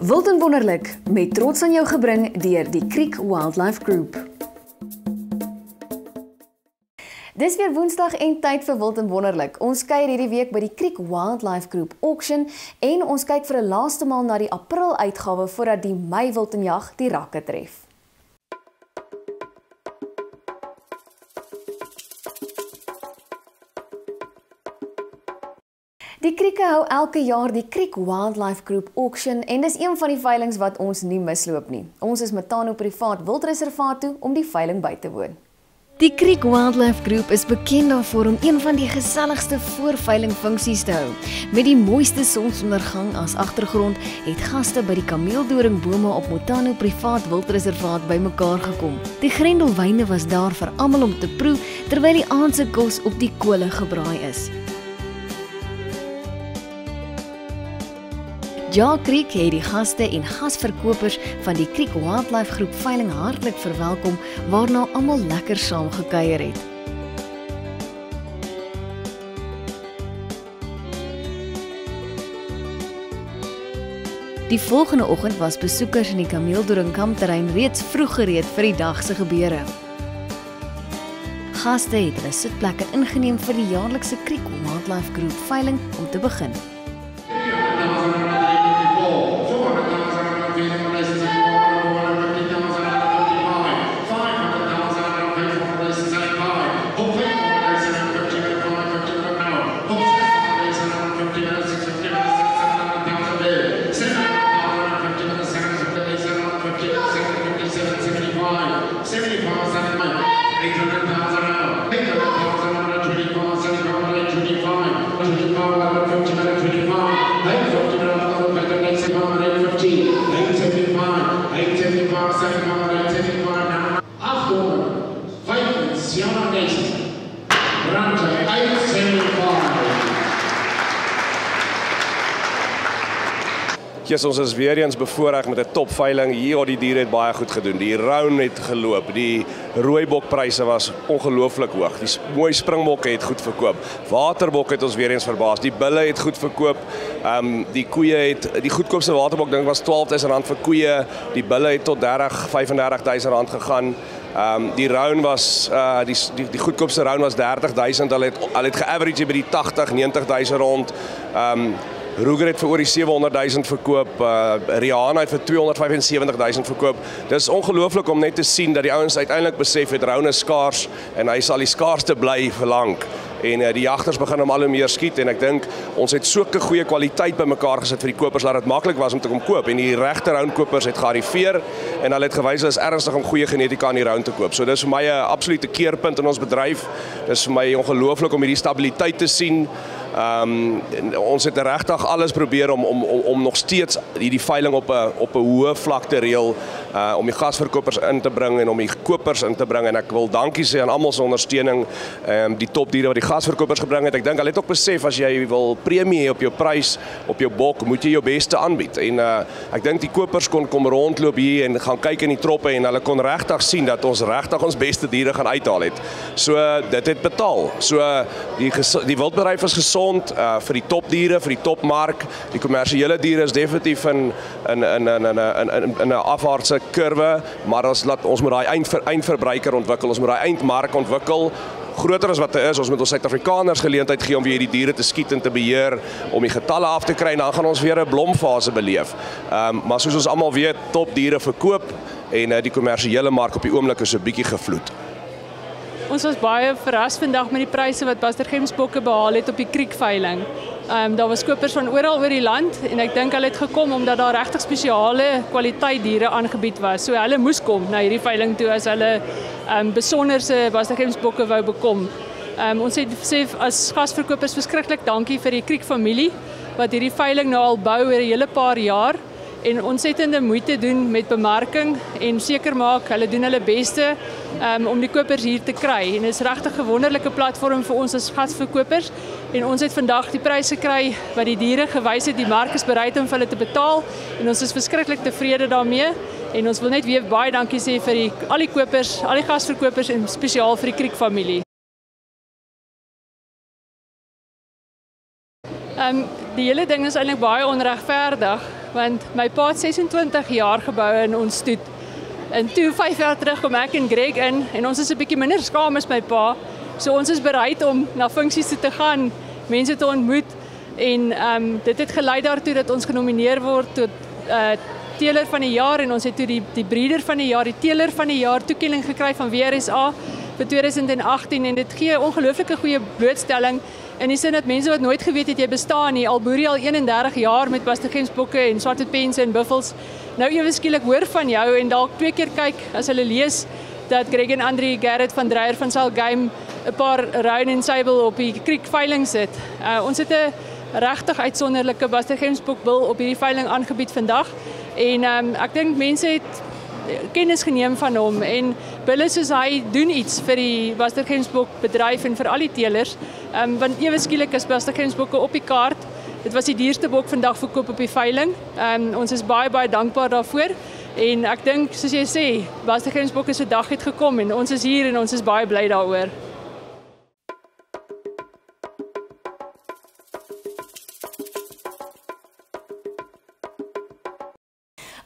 Wilton Wonderlik met trots aan jou gebring deur die Creek Wildlife Group. Dis weer Woensdag en tyd vir Wilton Wonderlik. Ons kuier hierdie week by die Creek Wildlife Group Auction en ons kyk vir 'n laaste maal na die April uitgawe voordat die Mei Wiltonjag die rakke tref. Die Krieke hou elke jaar die Creek Wildlife Group Auction en dis een van die veilinge wat ons nie misloop nie. Ons is Matano Privaat Wildreservaat toe om die veiling by te woon. Die Creek Wildlife Group is bekend daarvoor om een van die geselligste voorveiling funksies te hou. Met die mooiste sonsondergang as agtergrond, het gaste by die kameeldoringbome op Motano Privaat Wildreservaat bymekaar gekom. Die grendelwyne was daar vir almal om te proe terwyl die aand se kos op die kolle gebraai is. Ja Creek het die gaste en gasverkopers van die Creek Wildlife Groep veiling hartlik verwelkom waarna almal lekker saam gekuier het. Die volgende oggend was besoekers in die Kameeldoring kampterrein reeds vroeg gereed vir die dag se gebeure. Gaste het hulle sitplekke ingeneem vir die jaarlikse Creek Wildlife Groep veiling om te begin. Yes, ons is weer eens met 'n topveiling. Hier het die diere het baie goed gedoen. Die roun het geloop. Die rooibokpryse was ongelooflik hoog. Die mooi springbokke het goed verkoop. Waterbok het ons weer eens verbaas. Die bulle het goed verkoop. Ehm die koeie het die goedkoopste waterbok dink was R12000 vir koeie. Die bulle het tot 30 35000 rand gegaan. Ehm um, die was uh die die, die goedkoopste roun was 30000. Hulle het hulle het ge-average die 80 90000 rond. Ehm Ruger het vir oor die 700 000 verkoop. Uh, Rihanna het vir 275 000 verkoop. Dis ongelooflik om net te sien dat die ouens uiteindelik besef het Roune skaars en hy sal die skaarste bly vir lank en uh, die jagters begin om al meer skiet en ek dink ons het 'n goeie kwaliteit bymekaar gesit vir die kopers dat dit maklik was om te kom koop en die regte roundkopers het gearriveer en hulle het gewys hulle is ernstig om goeie genetika aan die round te koop. So dis vir my 'n absolute keerpunt in ons bedryf. Dis vir my ongelooflik om hierdie stabiliteit te sien. Um, ons het regtig alles probeer om om om, nog steeds hierdie veiling op 'n op 'n hoë vlak te reël uh om die gasverkopers in te bring en om die kopers in te bring en ek wil dankie sê aan almal se ondersteuning um, die topdiere wat die gasverkopers gebring het. Ek dink hulle het ook besef as jy wil premie op jou prys op jou bok, moet jy jou beste aanbied. En uh ek die kopers kon kom rondloop hier en gaan kyk in die troppe en hulle kon regtig sien dat ons regtig ons beste diere gaan uithaal het. So dit het betaal. So die die is gesond uh vir die topdiere, vir die topmark. Die kommersiële diere is definitief in in kurwe, maar ons laat ons moet daai eind eindverbruiker ontwikkel, ons moet daai eindmark ontwikkel groter as wat dit is. Ons moet ons Suid-Afrikaners geleentheid gee om weer hierdie diere te skiet en te beheer om die getalle af te kry en dan gaan ons weer 'n blomfase beleef. Ehm maar soos ons almal weet, topdiere verkoop en uh, die kommersiële mark op die oomblik is so bietjie gevloed. Ons was baie verras vandag met die pryse wat Buster Gemsbokke behaal het op die kriekveiling. Ehm um, daar was kopers van oral oor die land en ek dink hulle het gekom omdat daar regtig spesiale kwaliteit diere aangebied was. So hulle moes kom na hierdie veiling toe as hulle ehm um, besonderse Buster Gemsbokke wou bekom. Ehm um, ons het sê as gasverkopers dankie vir die kriekfamilie wat hierdie veiling nou al bou oor 'n hele paar jaar en ontsettende moeite doen met bemarking en seker maak hulle doen hulle beste um, om die kopers hier te kry. En dit is regtig 'n wonderlike platform vir ons as gasverkopers en ons het vandag die pryse gekry wat die diere gewys het die mark is bereid om vir hulle te betaal en ons is verskriklik tevrede daarmee. En ons wil net weer baie dankie sê vir die al die kopers, al die gasverkopers en spesiaal vir die Kriek familie. Ehm um, die hele ding is eintlik baie onregverdig want my pa het 26 jaar gebou in ons stoet. En toe 5 jaar terug kom ek en Greg in en ons is 'n bietjie minder skaam as my pa. So ons is bereid om na funksies toe te gaan, mense te ontmoet en ehm um, dit het gelei daartoe dat ons genomineer word tot uh teeler van die jaar en ons het toe die die breeder van die jaar, die teeler van die jaar toekenning gekry van WRSA vir 2018 en dit gee ongelooflike goeie blootstelling in die sin dat mense wat nooit geweet het jy bestaan nie, al boer jy al 31 jaar met pastogeensbokke en swartpense en buffels, nou ewe skielik hoor van jou en dalk twee keer kyk as hulle lees dat Greg en Andri Gerrit van Dreyer van Sal Game 'n paar Rhine en Sable op die Creek veiling sit. Uh, ons het 'n regtig uitsonderlike pastogeensbok bil op hierdie veiling aangebied vandag en um, ek dink mense het kennis geneem van hom en Bulle soos hy doen iets vir die Bastergensbok bedryf en vir al die teelers. Ehm um, want ewe skielik is Bastergensbokke op die kaart. Dit was die duurste bok vandag verkoop op die veiling. Ehm um, ons is baie baie dankbaar daarvoor. En ek dink soos jy sê, Bastergensbokke se dag het gekom en ons is hier en ons is baie bly daaroor.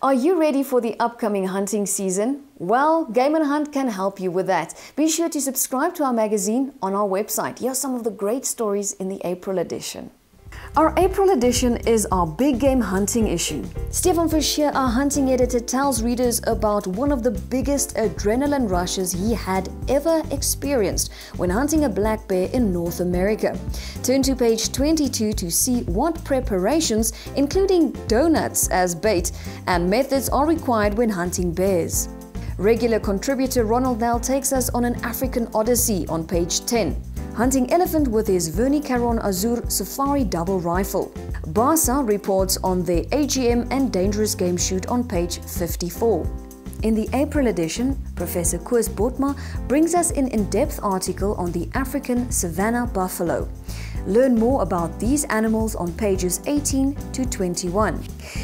Are you ready for the upcoming hunting season? Well, Game and Hunt can help you with that. Be sure to subscribe to our magazine on our website. Here are some of the great stories in the April edition. Our April edition is our big game hunting issue. Stefan Fischer, our hunting editor, tells readers about one of the biggest adrenaline rushes he had ever experienced when hunting a black bear in North America. Turn to page 22 to see what preparations, including donuts as bait, and methods are required when hunting bears. Regular contributor Ronald Nell takes us on an African odyssey on page 10 hunting elephant with his Verni Caron Azur Safari double rifle. Basa reports on the AGM and dangerous game shoot on page 54. In the April edition, Professor Koos Botma brings us an in-depth article on the African savanna buffalo. Learn more about these animals on pages 18 to 21.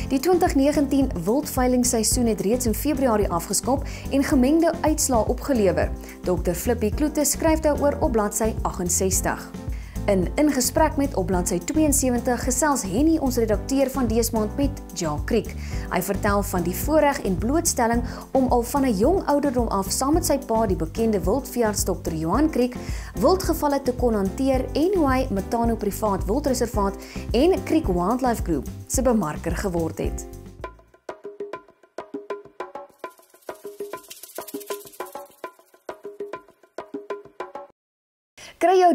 Die 2019 wildveilingseisoen het reeds in Februarie afgeskop en gemengde uitslae opgelewer. Dr Flippie Kloete skryf daaroor op bladsy 68. In in gesprek met op bladsy 72 gesels Henny ons redakteur van Deesmaand met Ja Kriek. Hy vertel van die voorreg en blootstelling om al van 'n jong ouderdom af saam met sy pa die bekende wildveearts Dr Johan Kriek wildgevalle te kon hanteer en hoe hy Matano Privaat Wildreservaat en Kriek Wildlife Group se bemarker geword het.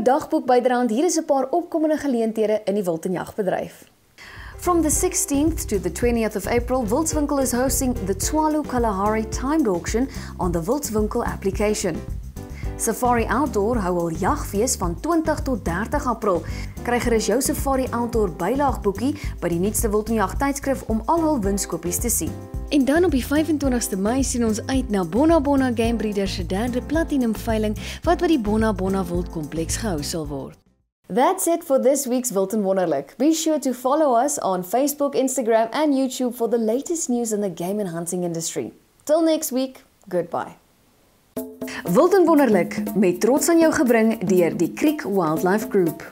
Dagboek bydraend. Hier is 'n paar opkomende geleenthede in die wild en jagbedryf. From the 16th to the 20th of April, Wildswinkel is hosting the Tswalu Kalahari timed auction on the Wildswinkel application. Safari Outdoor hou al jagfees van 20 tot 30 April. Kry gerus jou Safari Outdoor bylaagboekie by die nuutste wild en jag tydskrif om al hul winskoopies te sien. En dan op die 25ste Mei sien ons uit na Bona Bona Game Breeders se derde platinum veiling wat by die Bona Bona Wildkompleks gehou sal word. That's it for this week's Wilton Wonderlik. Be sure to follow us on Facebook, Instagram and YouTube for the latest news in the game and hunting industry. Till next week, goodbye. Wilton Wonderlik met trots aan jou gebring deur die Creek Wildlife Group.